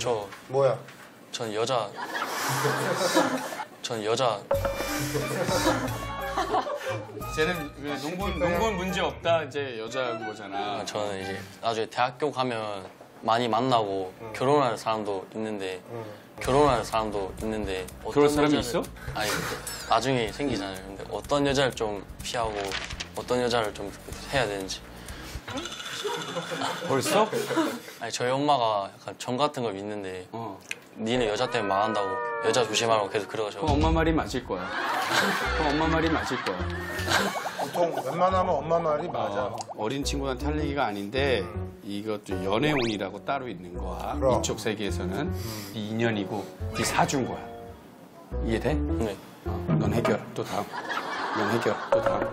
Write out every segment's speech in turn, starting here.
저, 뭐야? 전 여자. 전 여자. 쟤는 그 농군 농군 문제 없다 이제 여자 거잖아. 저는 이제 나중에 대학교 가면 많이 만나고 결혼할 사람도 있는데 결혼할 사람도 있는데 어떤 그럴 사람이 여자를- 있어? 아니 나중에 생기잖아요. 근데 어떤 여자를 좀 피하고 어떤 여자를 좀 해야 되는지. 벌써? 아니 저희 엄마가 약간 정 같은 걸 믿는데 어. 니네 여자 때문에 망한다고 여자 조심하라고 계속 그러가지고 그럼 엄마 말이 맞을 거야. 그럼 엄마 말이 맞을 거야. 보통 웬만하면 엄마 말이 맞아. 어, 어린 친구한테 할 얘기가 아닌데 이것도 연애운이라고 따로 있는 거야. 그럼. 이쪽 세계에서는 네 인연이고 네 사준 거야. 이해돼? 네. 어, 넌 해결. 또 다음. 넌 해결. 또 다음.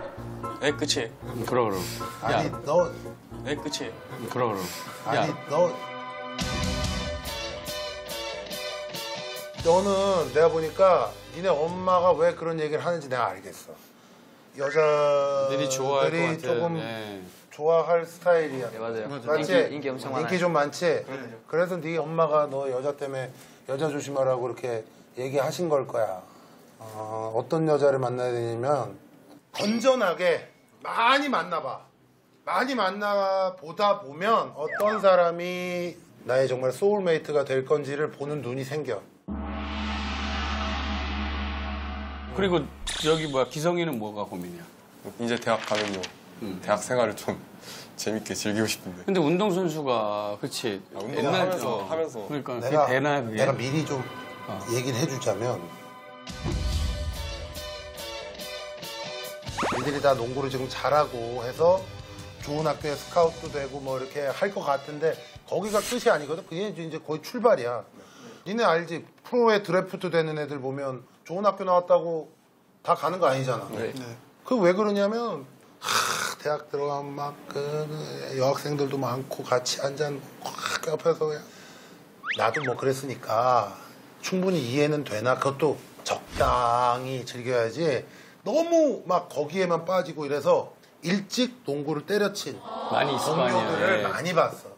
네 끝이에요. 음, 그러 그럼. 아니 야, 너네 끝이에요. 음, 그러 그럼. 아니 야, 너 너는 내가 보니까 니네 엄마가 왜 그런 얘기를 하는지 내가 알겠어. 들이 좋아할 것 여자들이 같아. 조금 네. 좋아할 스타일이야. 네, 맞아요. 맞지? 인기, 인기 엄청 많아요. 인기 좀 많지? 그래서 네 엄마가 너 여자 때문에 여자 조심하라고 이렇게 얘기하신 걸 거야. 어, 어떤 여자를 만나야 되냐면 건전하게 많이 만나봐. 많이 만나 보다 보면 어떤 사람이 나의 정말 소울메이트가 될 건지를 보는 눈이 생겨. 그리고 여기 뭐야 기성이는 뭐가 고민이야? 이제 대학 가면요. 대학 생활을 좀 재밌게 즐기고 싶은데. 근데 운동 선수가 그치 아, 운동하면서, 어, 하면서. 그러니까 내가, 되나 그게 내가 미리 좀 어. 얘기를 해주자면 니들이 다 농구를 지금 잘하고 해서 좋은 학교에 스카우트도 되고 뭐 이렇게 할 것 같은데 거기가 끝이 아니거든. 그게 이제 거의 출발이야. 니네 알지? 프로에 드래프트 되는 애들 보면 좋은 학교 나왔다고 다 가는 거 아니잖아. 그왜 그러냐면 하, 대학 들어가면 막 그 여학생들도 많고 같이 앉아 확 옆에서 그냥 나도 뭐 그랬으니까 충분히 이해는 되나 그것도 적당히 즐겨야지 너무 막 거기에만 빠지고 이래서 일찍 농구를 때려친 많이 있을 거 동료들을 아니야 예. 많이 봤어.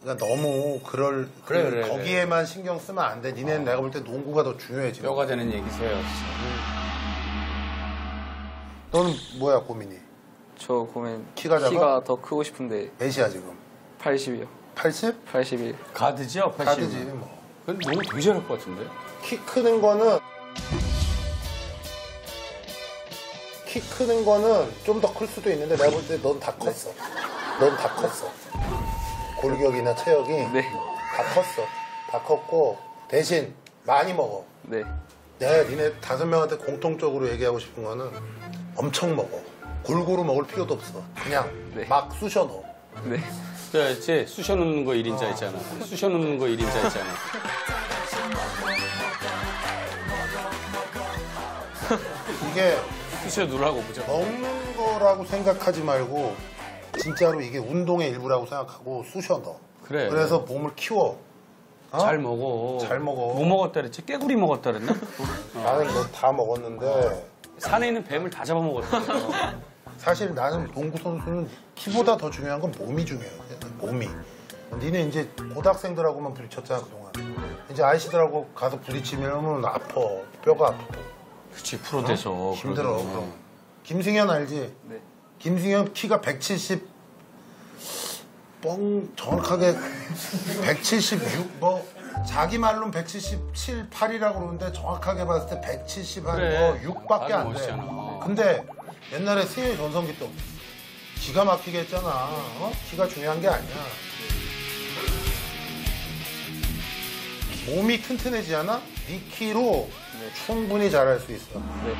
그러니까 너무 그럴 그래, 그 그래, 그래. 거기에만 신경 쓰면 안 돼. 니네는 내가 볼 때 농구가 더 중요해 지금. 뼈가 되는 얘기세요 너는 뭐야 고민이? 저 고민 키가 작아? 더 크고 싶은데 몇이야 지금? 80이요. 80? 81. 가드죠? 80. 가드지 뭐. 근데 농구 되게 잘할 것 같은데? 키 크는 거는 키 크는 거는 좀 더 클 수도 있는데 내가 볼 때 넌 다 컸어. 넌 다 컸어. 골격이나 체력이 네. 다 컸어. 다 컸고 대신 많이 먹어. 네. 내가 니네 다섯 명한테 공통적으로 얘기하고 싶은 거는 엄청 먹어. 골고루 먹을 필요도 없어. 그냥 네. 막 쑤셔 넣어. 네. 그렇지 쑤셔 넣는 거 1인자 있잖아 쑤셔 넣는 거 1인자 있잖아 이게 쑤셔 누르라고 보자 먹는 거라고 생각하지 말고 진짜로 이게 운동의 일부라고 생각하고 쑤셔 넣어. 그래. 그래서 몸을 키워. 어? 잘 먹어 잘 먹어. 뭐 먹었다 그랬지? 깨구리 먹었다 그랬나? 나는 뭐 다 먹었는데 산에 있는 뱀을 다 잡아먹었다 사실 나는 농구 선수는 키보다 더 중요한 건 몸이 중요해. 몸이. 니네 이제 고등학생들하고만 부딪혔잖아 그동안. 이제 아이씨들하고 가서 부딪히면 아파. 뼈가 아프고. 그치 프로 돼서 힘들어. 그러면. 그럼. 김승현 알지? 네. 김승현 키가 170, 뻥, 정확하게 176, 뭐, 자기 말로는 177, 8이라고 그러는데 정확하게 봤을 때 170, 한 그래. 뭐 6밖에 안 돼. 근데 옛날에 승현이 전성기 때 기가 막히게 했잖아. 어? 키가 중요한 게 아니야. 몸이 튼튼해지지 않아? 네 키로 충분히 잘할 수 있어. 네.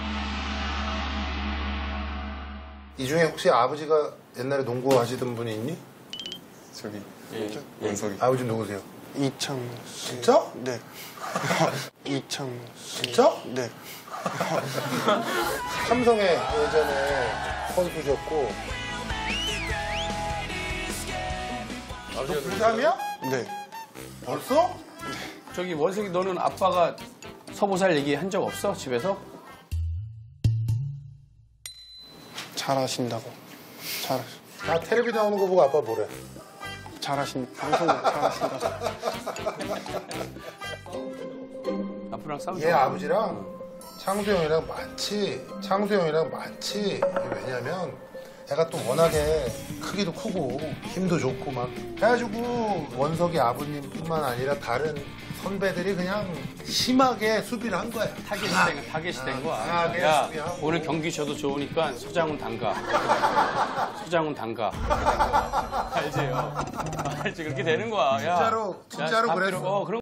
이 중에 혹시 아버지가 옛날에 농구 하시던 분이 있니? 저기 원석이. 아버지 누구세요? 이창 진짜? 네. 이창 진짜? 네. 삼성에 예전에 선수셨고. 너 고3이야? 네. 벌써? 저기 원석이 너는 아빠가 서보살 얘기 한 적 없어? 집에서? 잘하신다고. 잘 나 텔레비 나오는 거 보고 아빠 뭐래? 잘하십니다. 방송 잘하신다. 아버지랑 싸우지 얘 마. 아버지랑 창수 형이랑 많지. 창수 형이랑 많지. 왜냐면 애가 또 워낙에 크기도 크고 힘도 좋고 막 해가지고 원석이 아버님뿐만 아니라 다른 선배들이 그냥 심하게 수비를 한 거야. 타겟이 된, 타겟이 된 거야. 강하게 야, 수비하고. 오늘 경기 져도 좋으니까 서장훈 담가. 서장훈 담가. 알지요? 알지, 그렇게 되는 거야. 야, 진짜로, 진짜로 야, 그랬어. 어, 그런